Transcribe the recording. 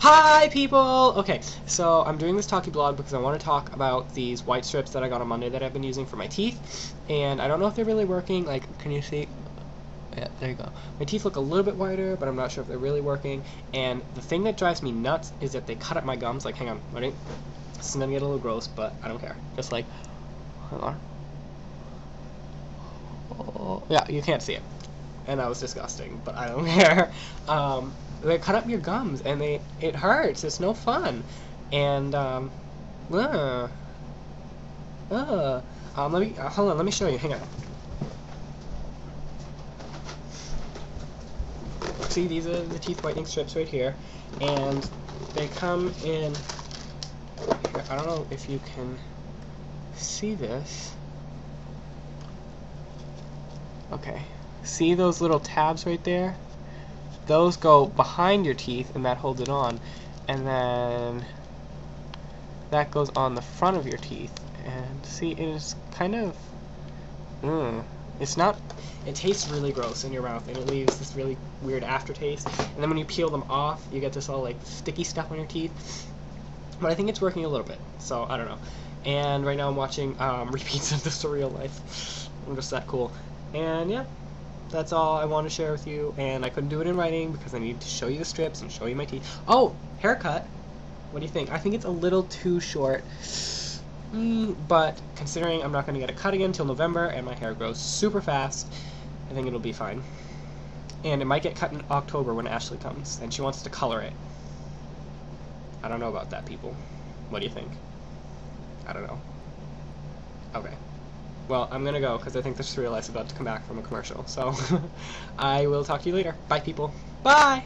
Hi, people! Okay, so I'm doing this talkie blog because I want to talk about these white strips that I got on Monday that I've been using for my teeth. And I don't know if they're really working. Like, can you see? Yeah, there you go. My teeth look a little bit whiter, but I'm not sure if they're really working. And the thing that drives me nuts is that they cut up my gums. Like, hang on, ready? This is gonna get a little gross, but I don't care. Just like, hold on. Oh, yeah, you can't see it. And that was disgusting, but I don't care. Um, they cut up your gums and they it hurts. It's no fun. And um, uh, uh, um, let me uh, hold on. Let me show you. Hang on. See, these are the teeth whitening strips right here, and they come in. I don't know if you can see this. Okay. See those little tabs right there? Those go behind your teeth and that holds it on and then that goes on the front of your teeth. And see it is kind of mm, it's not it tastes really gross in your mouth and it leaves this really weird aftertaste. And then when you peel them off you get this all like sticky stuff on your teeth. But I think it's working a little bit so I don't know. And right now I'm watching um, repeats of the surreal life. I'm just that cool. And yeah that's all I want to share with you, and I couldn't do it in writing because I needed to show you the strips and show you my teeth. Oh, haircut. What do you think? I think it's a little too short, mm, but considering I'm not going to get a cut again until November, and my hair grows super fast, I think it'll be fine. And it might get cut in October when Ashley comes, and she wants to color it. I don't know about that, people. What do you think? I don't know. Okay. Well, I'm gonna go because I think the Surreal Life's about to come back from a commercial. So I will talk to you later. Bye, people. Bye!